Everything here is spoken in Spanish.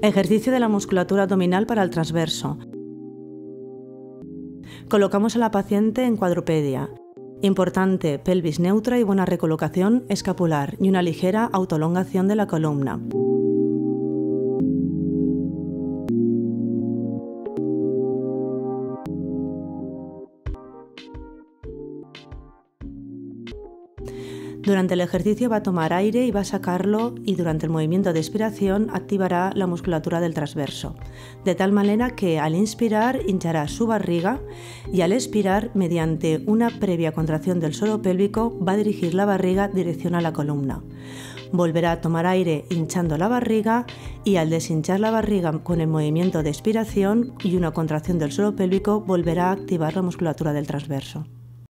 Ejercicio de la musculatura abdominal para el transverso. Colocamos a la paciente en cuadrupedia. Importante, pelvis neutra y buena recolocación escapular y una ligera autolongación de la columna. Durante el ejercicio va a tomar aire y va a sacarlo y durante el movimiento de expiración activará la musculatura del transverso, de tal manera que al inspirar hinchará su barriga y al expirar, mediante una previa contracción del suelo pélvico, va a dirigir la barriga dirección a la columna. Volverá a tomar aire hinchando la barriga y al deshinchar la barriga con el movimiento de expiración y una contracción del suelo pélvico volverá a activar la musculatura del transverso.